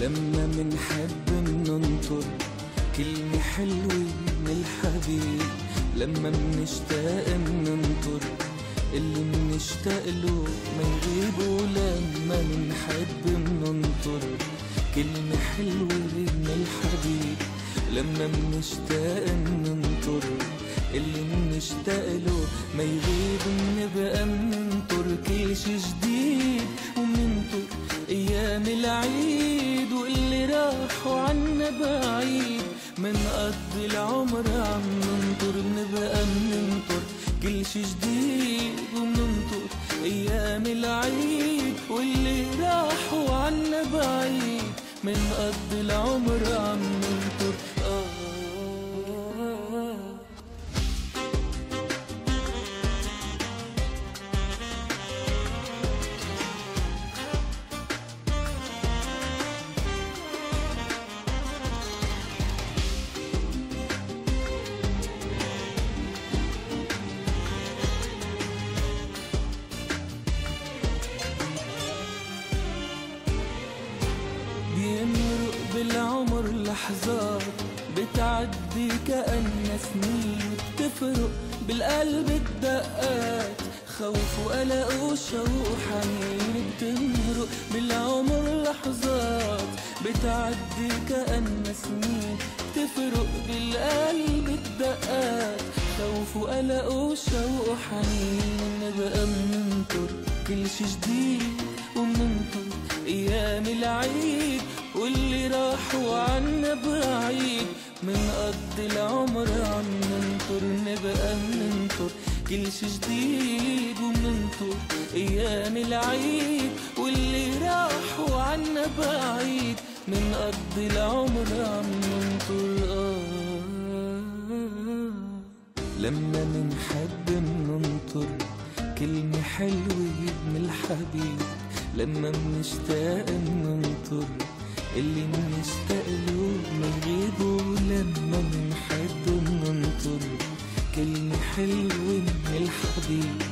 لما منحب مننطر كلمة حلوة من الحبيب. لما منشتاق مننطر اللي منشتاق له ما يغيب ولما منحب مننطر كلمة حلوة من الحبيب. لما منشتاق مننطر اللي منشتاق له ما يغيب. نبقى مننطر كل شي جديد ومننطر أيام العيد. راحوا عنا بعيد منقضي العمر عم ننطر بنبقى مننطر كل شي جديد ومننطر أيام العيد واللي راحوا عنا بعيد. منقضي العمر عم ننطر بتعدي كأنها سنين. بتفرق بالقلب الدقات خوف وقلق وشوق وحنين نبقى مننطر كل شي جديد ومننطر أيام العيد. واللي راحوا عنا بعيد. منقضي العمر عم ننطر نبقى مننطر كل شي جديد ومننطر أيام العيد. واللي راحوا عنا بعيد. منقضي العمر عم ننطر آه. لما منحب مننطر كلمة حلوة من الحبيب لما منشتاق مننطر اللي منشتاق له منغيب ولما منحب مننطر كلمة حلوة من الحبيب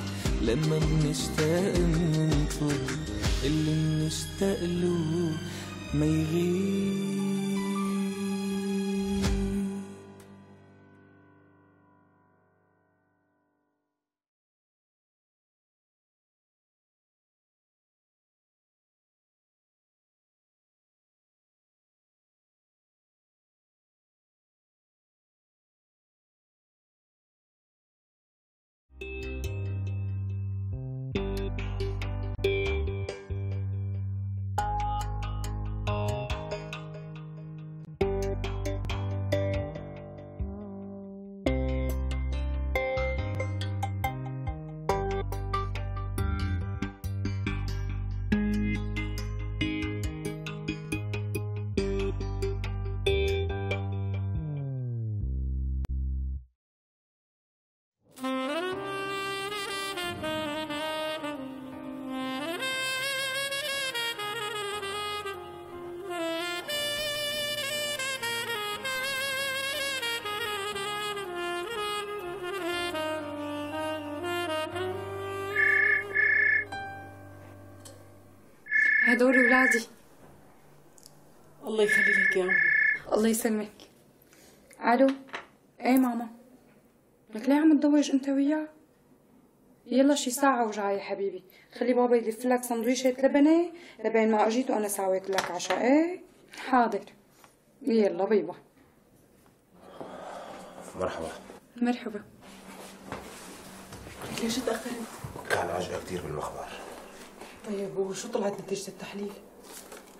لما منشتاق مننطر اللي منشتاق له ما يغيب هدول ولادي. الله يخلي لك اياهم الله يسلمك. ألو إيه ماما؟ لك ليه عم تضوج أنت وياه؟ يلا شي ساعة وجاي يا حبيبي. خلي بابا يلف لك سندويشة لبنة لبين ما أجيت وأنا سويت لك عشاء. إيه حاضر. يلا بيبا مرحبا. مرحبا. ليش تأخرت؟ كان عجقة كثير بالمخبر. طيب وشو طلعت نتيجة التحليل؟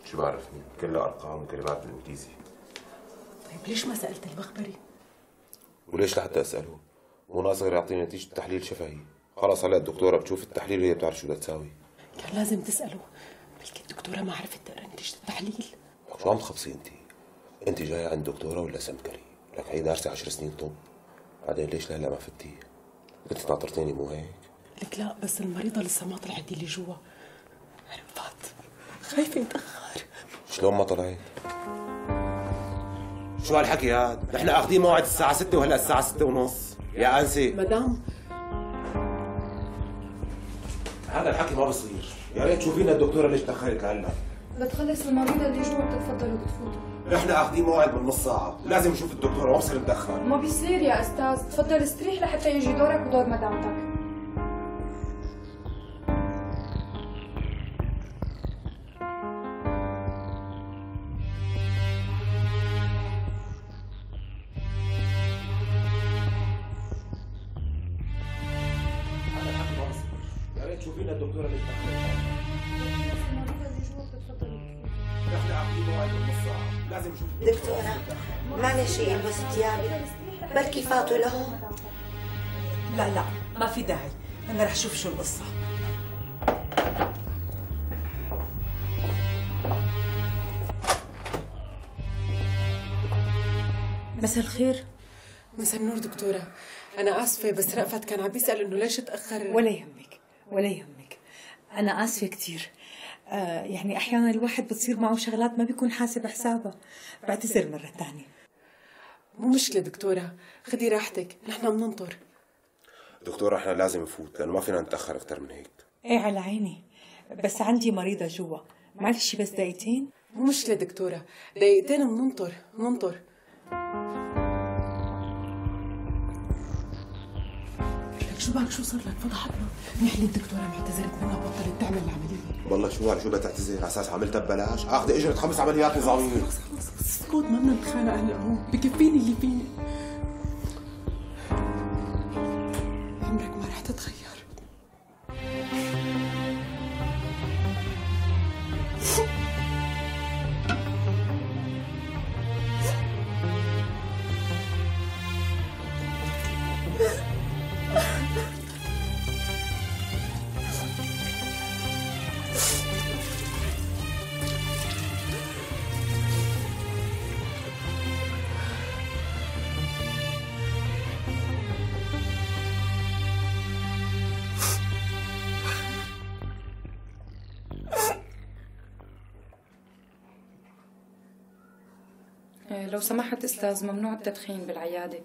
شو بعرفني كلها ارقام وكلمات بالإنجليزي. طيب ليش ما سألت المخبري؟ وليش لحتى أسأله؟ مو ناصر يعطيني نتيجة تحليل شفهي خلص هلا الدكتورة بتشوف التحليل وهي بتعرف شو بدها تساوي. كان لازم تسأله. بلكي الدكتورة ما عرفت تقرأ نتيجة التحليل. شو عم تخبصي انت. انت جاية عند دكتورة ولا سمكري لك هي دارسة عشر سنين طب. بعدين ليش لهلا ما فتي أنت ناطرتيني مو هيك؟ لك لا بس المريضة لسه ما طلعت اللي جوا عرفت خايفة يتأخر شلون ما طلعت؟ شو هالحكي هاد؟ نحن أخذين موعد الساعة 6 وهلا الساعة 6 ونص. يا أنسي. مدام. هذا الحكي ما بصير. يا ريت تشوفينا الدكتورة ليش تاخرت لهلا. بتخلص المريضة اللي جوا بتتفضلوا بتفوتوا نحن أخذين موعد من نص ساعة. لازم نشوف الدكتور ما بصير نتأخر ما بيصير يا أستاذ. تفضل استريح لحتى يجي دورك ودور مدامتك. نحن اخذين موعد ساعة لازم نشوف دكتورة معلش البس ثيابي بركي فاتوا لهون لا لا ما في داعي. أنا رح أشوف شو القصة. مساء الخير. مساء النور دكتورة. أنا آسفة بس رأفت كان عم بيسأل إنه ليش تأخر؟ ولا يهمك. ولا يهمك. أنا آسفة كثير آه يعني أحيانا الواحد بتصير معه شغلات ما بيكون حاسب حسابها بعتذر مرة ثانية مو مشكلة دكتورة. خدي راحتك. نحن بننطر. دكتور إحنا لازم نفوت لأنه ما فينا نتأخر أكثر من هيك. إيه على عيني. بس عندي مريضة جوا. معلش بس دقيقتين. مو مشكلة دكتورة. دقيقتين بننطر. بننطر. شو بالك شو صار لك؟ فضحتنا. منيح اللي الدكتورة معتذرت منها وبطلت تعمل العملية والله شو على شو بدها تعتذر على أساس عملتها ببلاش. اخذ إجرة خمس عمليات نظامية. خلص خلص اسكت ما بدنا نتخانق هلا هون بكفيني اللي فيني. عمرك ما رح تتغير لو سمحت أستاذ ممنوع التدخين بالعيادة.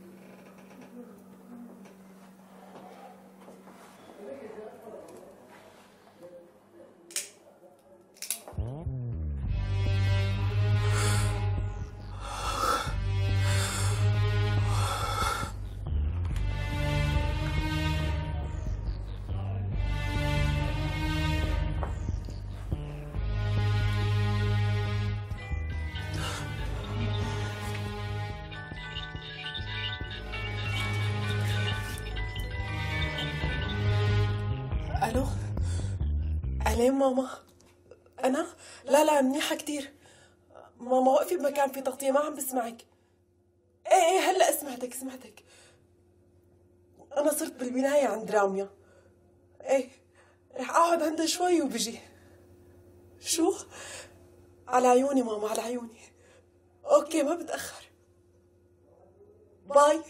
أهلين ماما. أنا؟ لا لا منيحة كتير. ماما وقفي بمكان في تغطية ما عم بسمعك. إيه إيه هلأ سمعتك سمعتك. أنا صرت بالبناية عند راميا. إيه رح أقعد عندها شوي وبجي. شو؟ على عيوني ماما على عيوني. okay ما بتأخر. bye.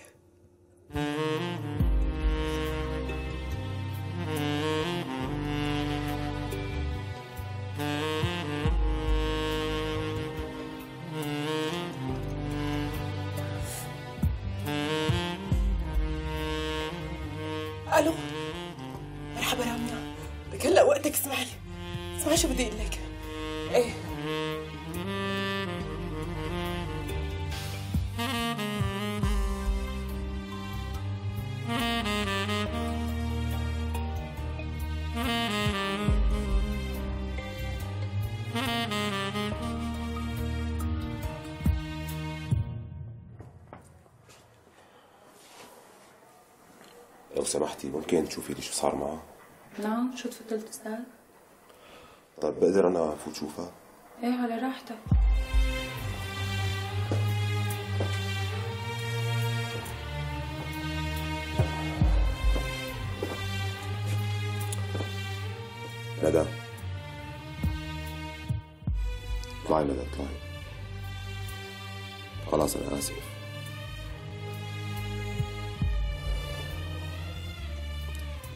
شو بدي أقول لك؟ إيه. لو سمحتي ممكن تشوفي لي شو صار معها نعم شو تفضلت أستاذ؟ طيب بقدر أنا افوت شوفها إيه على راحتك. ندى. اطلعي ندى اطلعي خلاص أنا آسف.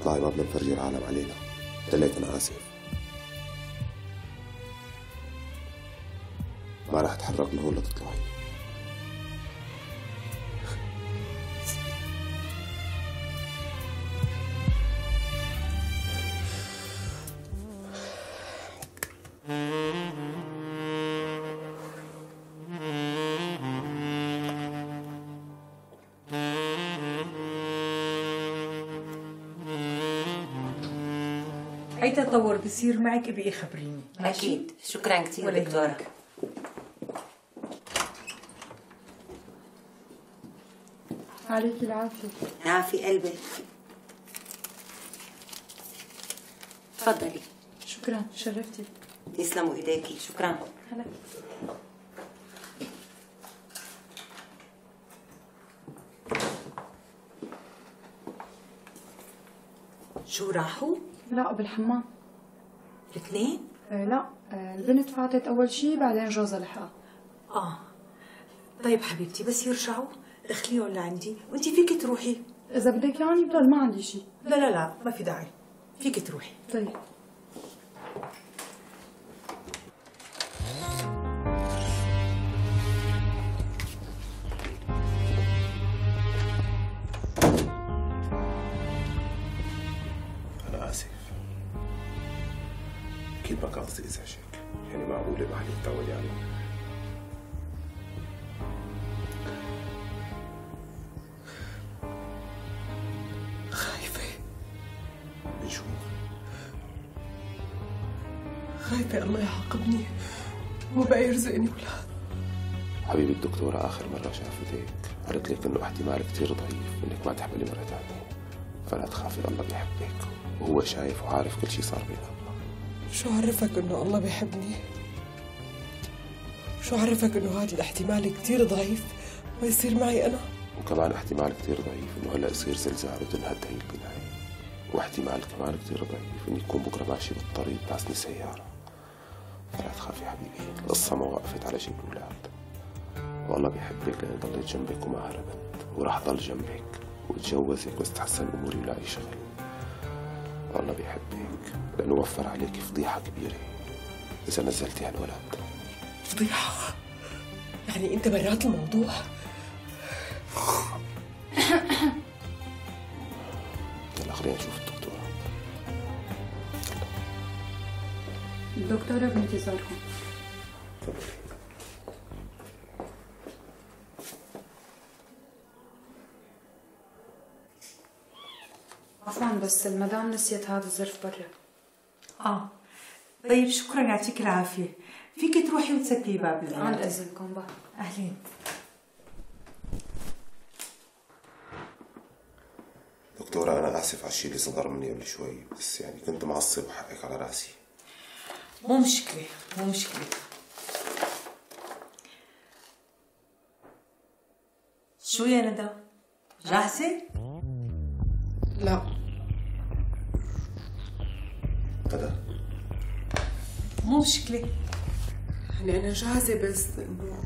اطلعي ما بدنا نفرجي العالم علينا. قلت أنا آسف. ما راح أتحرك من هون أي تطور بصير معك إبي إيه خبريني؟ أكيد. شكرا كثير دكتورة. عليك العافية. عافي قلبك. تفضلي شكرا شرفتي. يسلموا ايديكي. شكرا. هلا شو راحوا؟ لا بالحمام. الاثنين؟ آه لا. آه البنت فاتت أول شي بعدين جوزها لحقها. آه. طيب حبيبتي بس يرجعوا. دخليهم لعندي وانت فيك تروحي؟ إذا بدك يعني بضل ما عندي شي. لا لا لا ما في داعي. فيك تروحي. طيب. خايفة الله يعاقبني وبقى يرزقني أولاد حبيبي الدكتورة آخر مرة شافتك قالت لك إنه احتمال كتير ضعيف إنك ما تحملي مرة تانية. فلا تخافي الله بيحبك وهو شايف وعارف كل شي صار بيناتنا شو عرفك إنه الله بيحبني؟ شو عرفك إنه هذا الاحتمال كتير ضعيف ويصير معي أنا؟ وكمان احتمال كتير ضعيف إنه هلأ يصير زلزال وتنهد هي البناية. واحتمال كمان كتير ضعيف إني يكون بكرة ماشي بالطريق ناسني سيارة. فلا تخافي حبيبي القصة ما وقفت على شي الأولاد والله بيحبك لأني ضليت جنبك وما هربت وراح ضل جنبك وتجوزك واستحسن أموري ولاقي شغل. والله بيحبك لأنه وفر عليك فضيحة كبيرة. إذا نزلتي هالولد فضيحة؟ يعني أنت برات الموضوع؟ يلا خلينا الدكتورة بانتظاركم تفضلي عفوا بس المدام نسيت هذا الظرف برا آه. طيب شكرا يعطيك العافية. فيك تروحي وتسكري باب عن العيادة إذنكم بقى أهلين. دكتورة أنا آسف على الشيء اللي صدر مني قبل شوي بس يعني كنت معصب وحقك على رأسي. مو مشكلة مو مشكلة. شو يا ندى؟ جاهزة؟ لا. ندى مو مشكلة. يعني أنا جاهزة بس إنه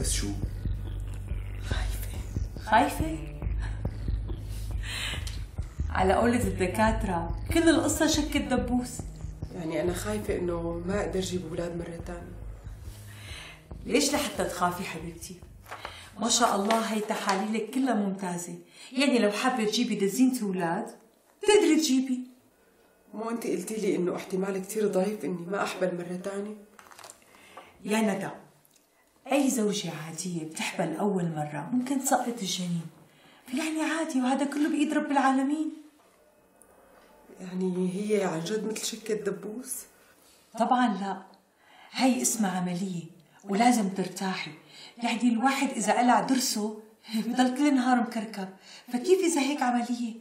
بس شو؟ خايفة. خايفة؟ على قولة الدكاترة كل القصة شك الدبوس يعني أنا خايفة إنه ما أقدر أجيب أولاد مرة تانية. ليش لحتى تخافي حبيبتي؟ ما شاء الله هي تحاليلك كلها ممتازة. يعني لو حابة تجيبي دزينة أولاد تقدري تجيبي. مو أنت قلتي لي إنه احتمال كتير ضعيف إني ما أحبل مرة تانية؟ يا ندى أي زوجة عادية بتحبل أول مرة ممكن تسقط الجنين؟ يعني عادي وهذا كله بإيد رب العالمين. يعني هي عن جد مثل شكة دبوس؟ طبعا لا. هي اسمها عملية ولازم ترتاحي. يعني الواحد إذا قلع ضرسه بضل كل نهار مكركب. فكيف إذا هيك عملية؟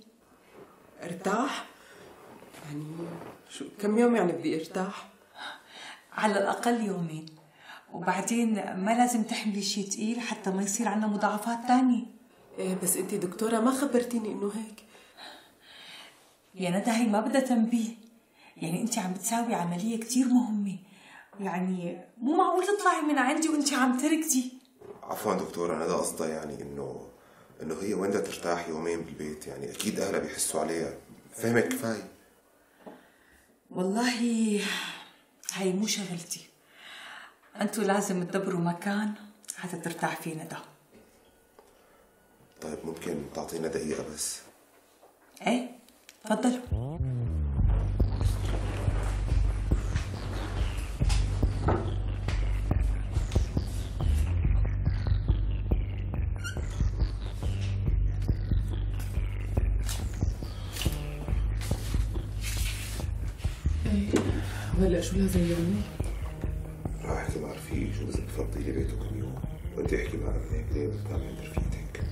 ارتاح؟ يعني شو كم يوم يعني بدي ارتاح؟ على الأقل يومين. وبعدين ما لازم تحملي شيء تقيل حتى ما يصير عنا مضاعفات تانية. إيه بس انت دكتورة ما خبرتيني إنه هيك. يا ندى هي ما بدها تنبيه يعني انت عم بتساوي عملية كتير مهمة. يعني مو معقول تطلعي من عندي وانت عم تركضي عفوا دكتورة أنا ده قصدي يعني إنه إنه هي وين بدها ترتاح يومين بالبيت. يعني أكيد أهلها بيحسوا عليها. فهمك كفاية. والله هي مو شغلتي. أنتوا لازم تدبروا مكان حتى ترتاح فيه ندى. طيب ممكن تعطينا دقيقة بس؟ إيه؟ تفضلوا هلا شو لازم يعمل؟ راح احكي مع رفيق شو بدك تفضي لي بيته كم يوم وانت احكي مع ابنك ليه بدك تعمل عند رفيقتك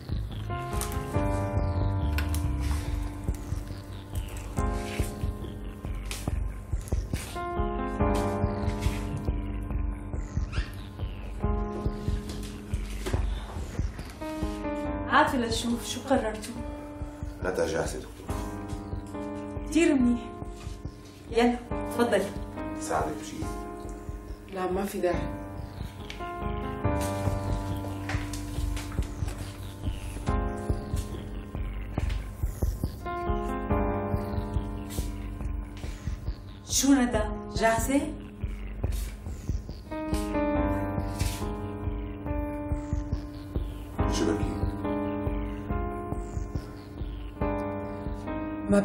لشوف شو قررتوا متى جاهزة دكتور. كثير منيح. يلا تفضلي. ساعدك بشيء لا ما في داعي.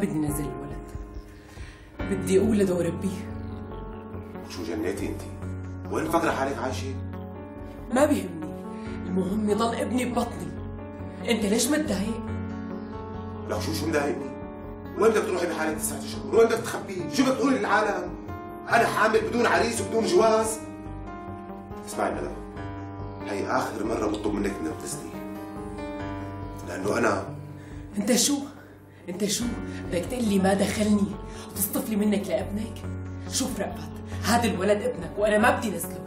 بدي نزل الولد بدي اولد واربيه شو جنيتي انت؟ وين مفكرة حالك عايشة؟ ما بيهمني المهم يضل ابني ببطني أنت ليش متضايق؟ لو شو شو مضايقني؟ وين بدك تروحي بحالك تسعة أشهر؟ وين بدك تخبيه؟ شو بدك تقولي للعالم؟ أنا حامل بدون عريس وبدون جواز؟ اسمعي ندى هي آخر مرة بطلب منك تنفذني لأنه أنا أنت شو؟ انت شو؟ بدك تقول لي ما دخلني وتصطفلي منك لابنك؟ شوف رأفت هذا الولد ابنك وأنا ما بدي نزله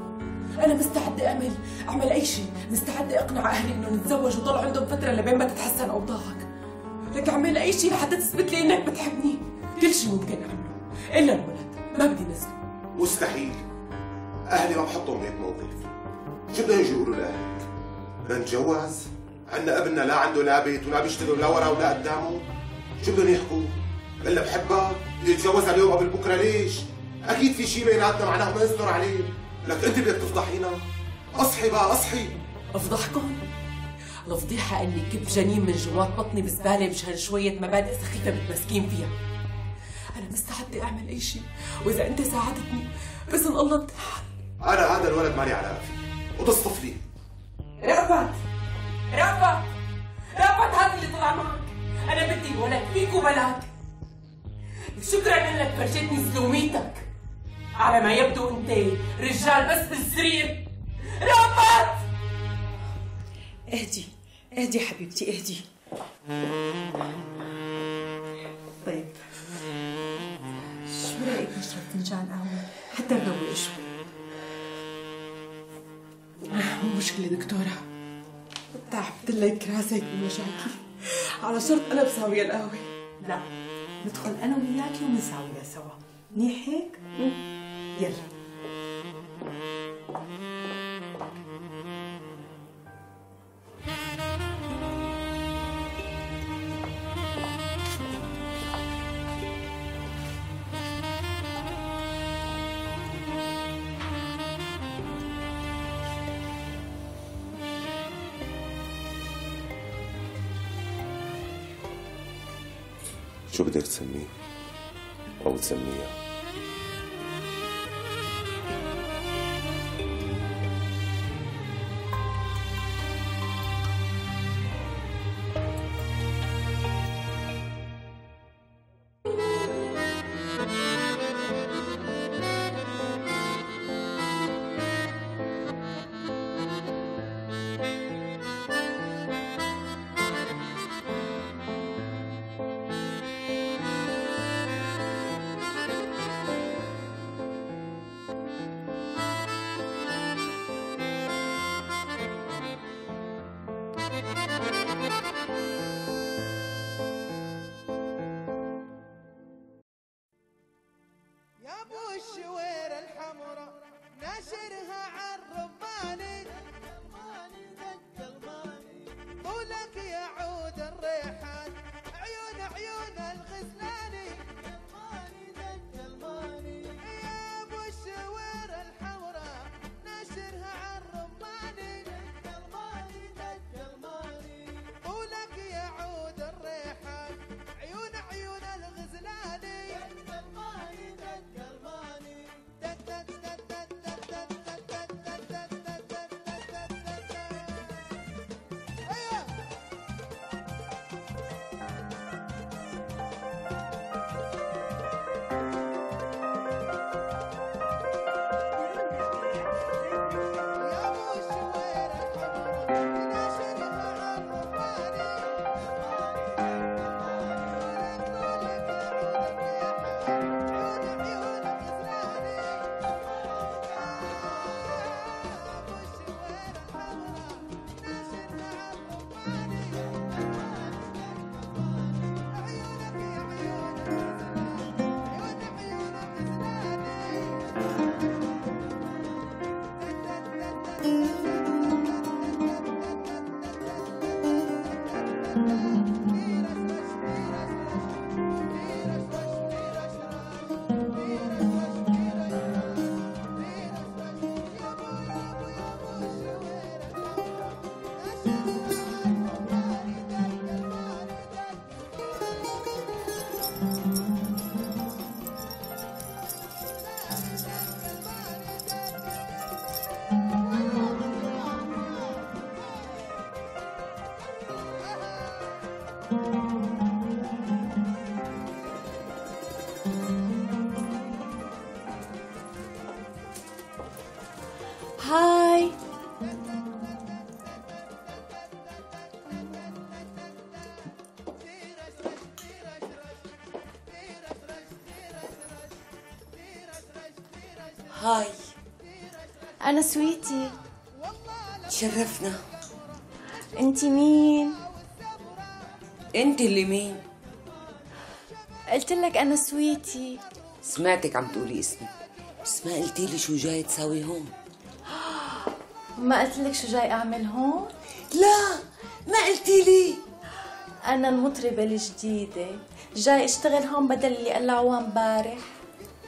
أنا مستعدة اعمل أعمل أي شيء مستعدة أقنع أهلي إنه نتزوج وضل عندهم فترة لبين ما تتحسن أوضاعك لك أعمل أي شيء لحتى تثبت لي إنك بتحبني كل شيء ممكن أعمله إلا الولد ما بدي نزله مستحيل أهلي ما بحطهم بهيك موقف شو بدهم يجوا يقولوا لأهلك؟ بدنا نتجوز؟ عنا ابننا لا عنده لا بيت ولا بيشتغل لا ورا ولا قدامه؟ شو بدهم يحكوا؟ الا بحبها بدي اتجوزها اليوم قبل بكرة ليش؟ أكيد في شيء بيناتنا معناه ما يصدر عليه. لك أنت بدك تفضحينا أصحي بقى أصحي. أفضحكم؟ الفضيحة إني كب جنين من جوات بطني بزبالة مشان شوية مبادئ سخيفة متمسكين فيها. أنا مستعدة أعمل أي شيء وإذا أنت ساعدتني بإذن الله بتنحل أنا هذا الولد مالي علاقه فيه وتصطفلي. رأفت رأفت رأفت هذا اللي طلع معك. أنا بدي الولد فيك وبلاك شكرا إنك فرجتني سلوميتك. على ما يبدو أنت رجال بس بالسرير. رأفت اهدي اهدي حبيبتي اهدي. طيب. شو رأيك نشرب فنجان قهوة؟ حتى نروق شوي. مو مشكلة دكتورة. تعبت لك راسك بمشاكل على شرط أنا بساوي القهوة. لا ندخل أنا وياكي وبنساويها سوا. منيح هيك؟ يلا. شو بدك تسميه؟ أو تسميها؟ تشرفنا. أنتي مين؟ انت اللي مين؟ قلت لك أنا سويتي. سمعتك عم تقولي اسمي. بس ما قلتي لي شو جاي تساوي هون. ما قلت لك شو جاي أعمل هون؟ لا ما قلتي لي. أنا المطربة الجديدة. جاي أشتغل هون بدل اللي قلعوها امبارح.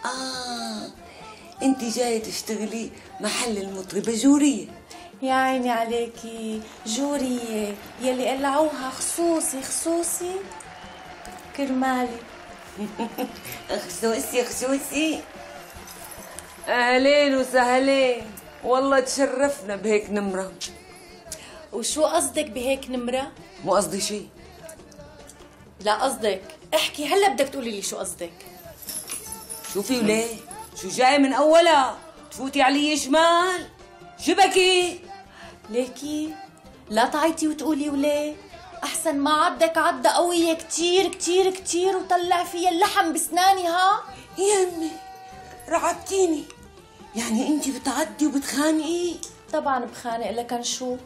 آه انت جاية تشتغلي محل المطربة جورية. يا عيني عليكي جورية يلي قلعوها خصوصي خصوصي؟ كرمالي. خصوصي خصوصي. أهلين وسهلين. والله تشرفنا بهيك نمرة. وشو قصدك بهيك نمرة؟ مو قصدي شيء لا قصدك. احكي هلا بدك تقولي لي شو قصدك. شوفي وليه. شو جاي من أولها؟ تفوتي علي شمال. شبكي. ليكي لا تعيطي وتقولي وليه؟ أحسن ما عدك عدة قوية كتير كتير كتير وطلع فيها اللحم بسناني ها؟ يا أمي رعبتيني يعني انت بتعدي وبتخانقي؟ طبعا بخانق لكن شو؟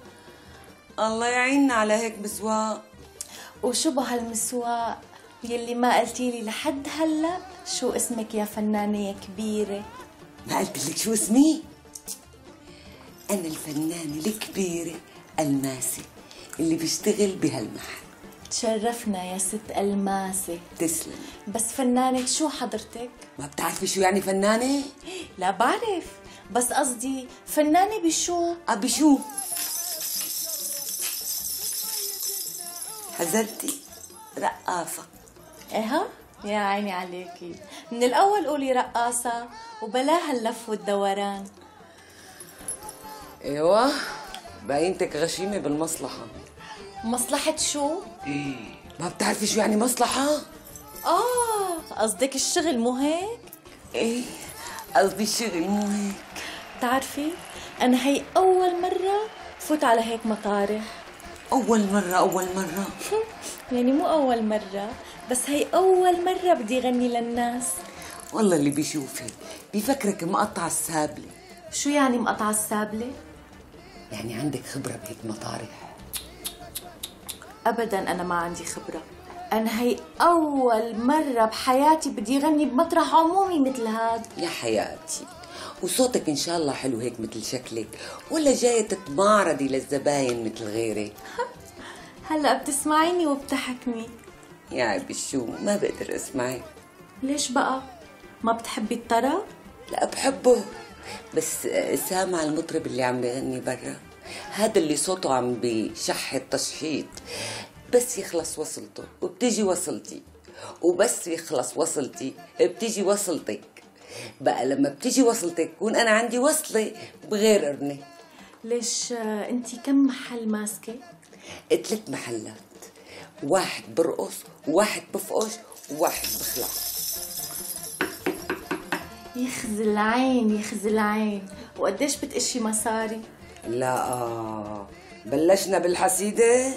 الله يعيننا على هيك مسواق وشو بهالمسواق؟ يلي ما قلتي لي لحد هلأ؟ شو اسمك يا فنانة كبيرة؟ ما قلت لك شو اسمي؟ أنا الفنانه الكبيره الماسي اللي بيشتغل بهالمحل. تشرفنا يا ست الماسة تسلم. بس فنانة شو حضرتك؟ ما بتعرفي شو يعني فنانة؟ لا بعرف. بس قصدي فنانة بشو؟ أبي شو؟ حزلتي رقاصة. إها؟ يا عيني عليكي. من الأول قولي رقاصة وبلاها اللف والدوران. أيوه باينتك غشيمه بالمصلحة. مصلحة شو؟ ما بتعرفي شو يعني مصلحة؟ آه قصدك الشغل مو هيك؟ إيه قصدي الشغل مو هيك. بتعرفي أنا هي أول مرة فوت على هيك مطارح. أول مرة أول مرة. يعني مو أول مرة بس هي أول مرة بدي غني للناس. والله اللي بيشوفك بيفكرك مقطع السابلة. شو يعني مقطعة السابلة؟ يعني عندك خبرة بهيك مطارح؟ أبدا أنا ما عندي خبرة. أنا هي أول مرة بحياتي بدي غني بمطرح عمومي مثل هاد. يا حياتي وصوتك إن شاء الله حلو هيك مثل شكلك ولا جاية تتمعرضي للزباين مثل غيرك؟ هلأ بتسمعيني وبتحكمي. يا عيب شو ما بقدر أسمعك. ليش بقى؟ ما بتحبي الطرب؟ لا بحبه. بس سامع المطرب اللي عم بيغني برا. هذا اللي صوته عم بيشحط تشحيط بس يخلص وصلته وبتيجي وصلتي. وبس يخلص وصلتي بتيجي وصلتك. بقى لما بتيجي وصلتك كون أنا عندي وصلة بغير قرنة ليش انتي كم محل ماسكة؟ ثلاث محلات. واحد برقص وواحد بفقش وواحد بخلع. يخزي العين يخزي العين وقديش بتقشي مصاري؟ لا آه. بلشنا بالحسيدة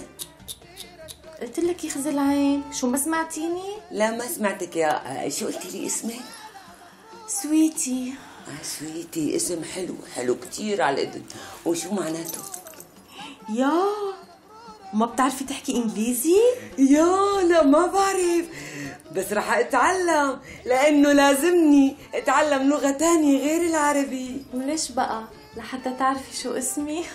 قلت لك يخزي العين شو ما سمعتيني؟ لا ما سمعتك يا آه، شو قلتي لي اسمك سويتي آه سويتي اسم حلو حلو كتير على الإذن وشو معناته يا ما بتعرفي تحكي إنجليزي؟ يا لا ما بعرف بس رح أتعلم لأنه لازمني أتعلم لغة تانية غير العربي وليش بقى؟ لحتى تعرفي شو اسمي؟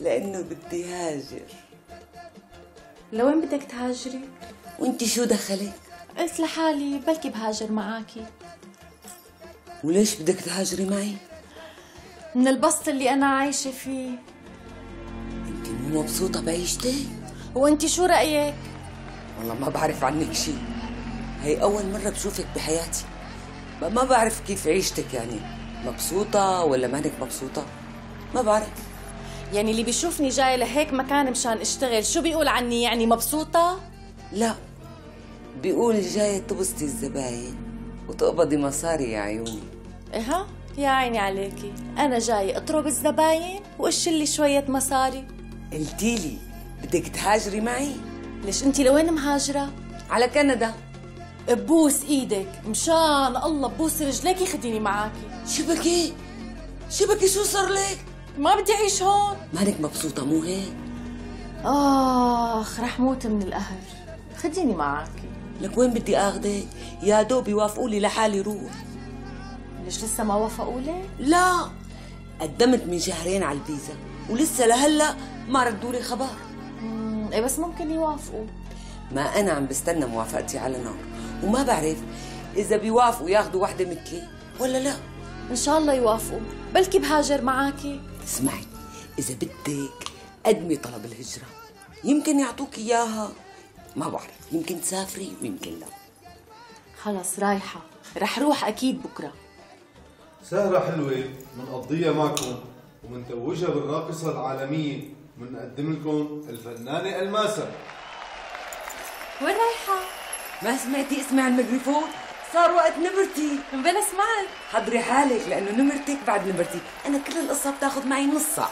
لأنه بدي هاجر لوين بدك تهاجري؟ وانت شو دخلك؟ قلت لحالي بلكي بهاجر معاكي وليش بدك تهاجري معي؟ من البسط اللي أنا عايشة فيه. انت مو مبسوطة بعيشتك؟ وانت شو رأيك؟ والله ما بعرف عنك شيء هي أول مرة بشوفك بحياتي. ما ما بعرف كيف عيشتك يعني. مبسوطة ولا مانك مبسوطة؟ ما بعرف. يعني اللي بيشوفني جاي لهيك مكان مشان اشتغل شو بيقول عني؟ يعني مبسوطة؟ لا. بيقول جاية تبسطي الزباين وتقبضي مصاري يا عيوني. أها يا عيني عليكي. أنا جاي أطرب الزباين وأشلي شوية مصاري. قلتيلي بدك تهاجري معي؟ ليش أنت لوين مهاجرة؟ على كندا. ببوس إيدك. مشان الله ببوس رجليكي خديني معاكي. شبكي شبكي شو صار لك؟ ما بدي أعيش هون. مانك مبسوطة مو هيك؟ آخ رح موت من القهر خديني معاكي. لك وين بدي آخذك؟ يا دوب يوافقوا لي لحالي روح. ليش لسه ما وافقوا لي؟ لا قدمت من شهرين على الفيزا ولسه لهلا ما ردوا لي خبر. إيه بس ممكن يوافقوا. ما أنا عم بستنى موافقتي على نار وما بعرف إذا بيوافقوا ياخذوا وحدة مثلي ولا لا. إن شاء الله يوافقوا. بلكي بهاجر معاكي اسمعي إذا بدك قدمي طلب الهجرة. يمكن يعطوك إياها. ما بعرف يمكن تسافري ويمكن لا. خلص رايحة. رح روح أكيد بكرة. سهرة حلوة بنقضيها معكم ومنتوجها بالراقصة العالمية بنقدم لكم الفنانة ألماسة. وين رايحة؟ ما سمعتي اسمي على الميكروفون؟ صار وقت نمرتي. بلا سمعت حضري حالك لأنه نمرتك بعد نمرتي. أنا كل القصة بتاخذ معي نص ساعة.